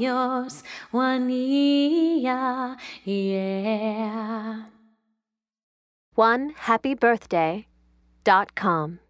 yours yeah. One happy birthday dot com.